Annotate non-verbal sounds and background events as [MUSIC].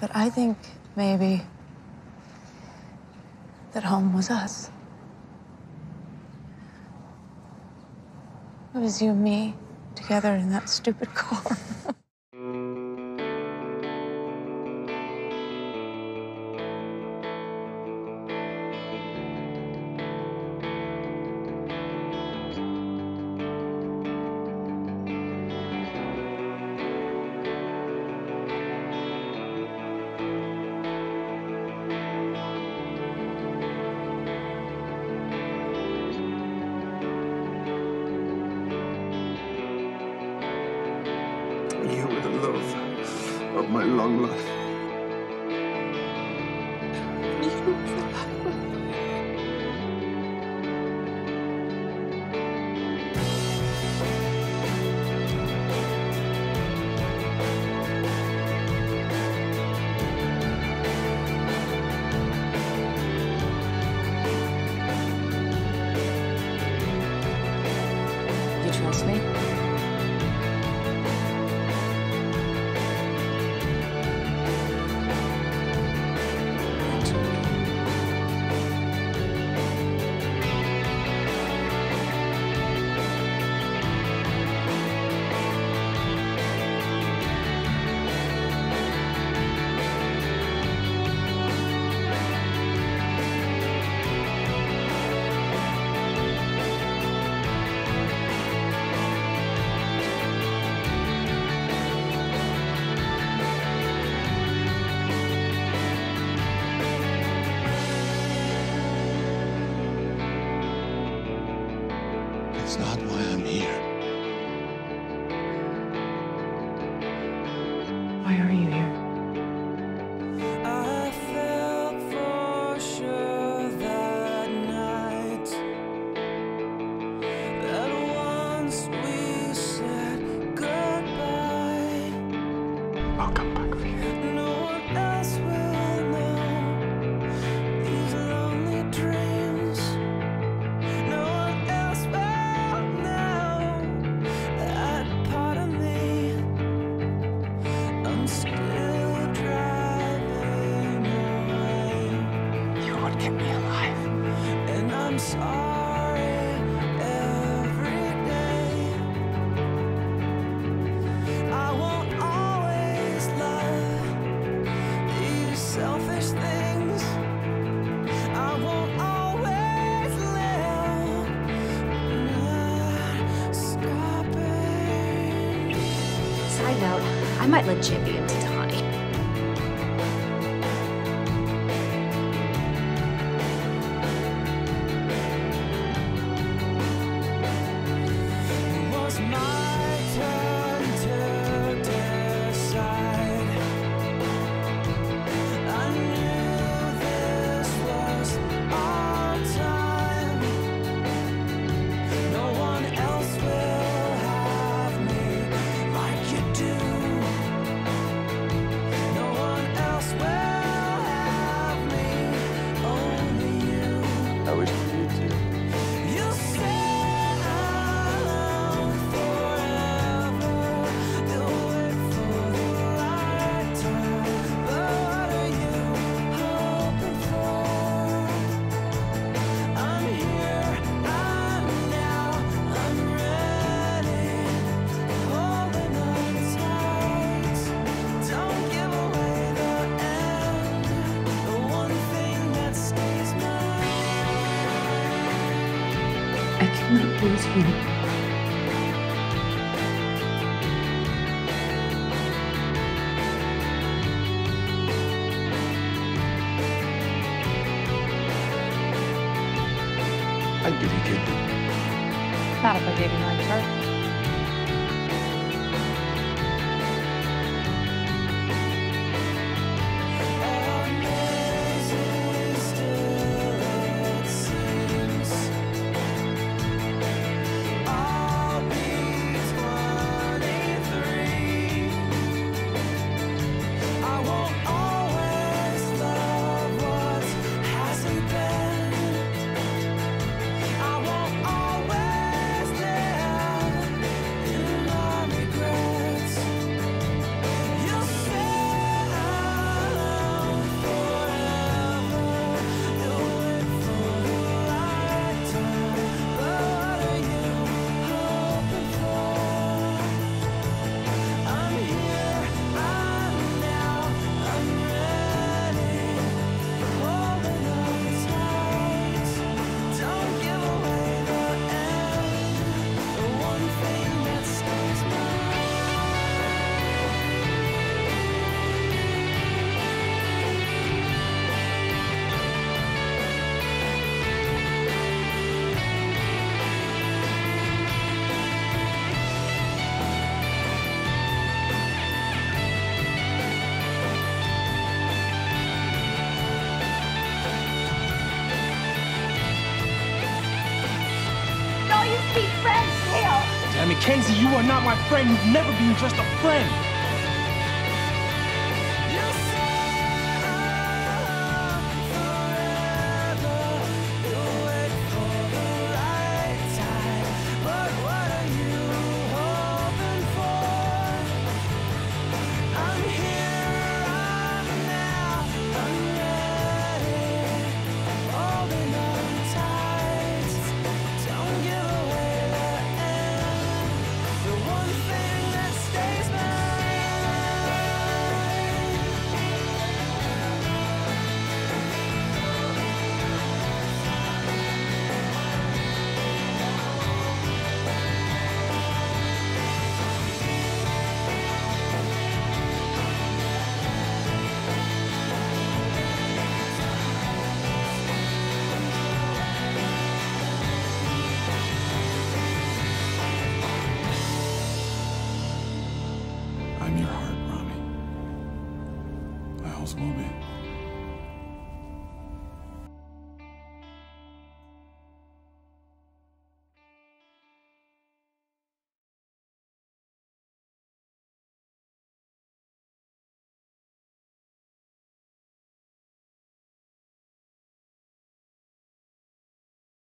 But I think maybe that home was us. It was you and me together in that stupid [LAUGHS] car. Of my long life. You trust me? Not why I'm here. Kept me alive. And I'm sorry every day. I won't always love these selfish things. I won't always live not stopping. Side note, I might let Chippy into Tawny. I'd give you kidney. Not if I gave you my heart. Mackenzie, you are not my friend. You've never been just a friend. responsible, man.